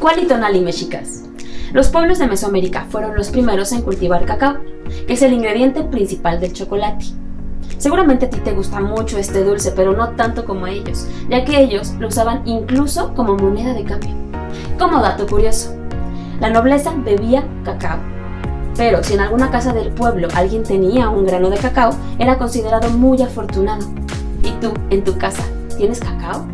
Cualitonali mexicas. Los pueblos de Mesoamérica fueron los primeros en cultivar cacao, que es el ingrediente principal del chocolate. Seguramente a ti te gusta mucho este dulce, pero no tanto como a ellos, ya que ellos lo usaban incluso como moneda de cambio. Como dato curioso, la nobleza bebía cacao, pero si en alguna casa del pueblo alguien tenía un grano de cacao, era considerado muy afortunado. ¿Y tú, en tu casa, tienes cacao?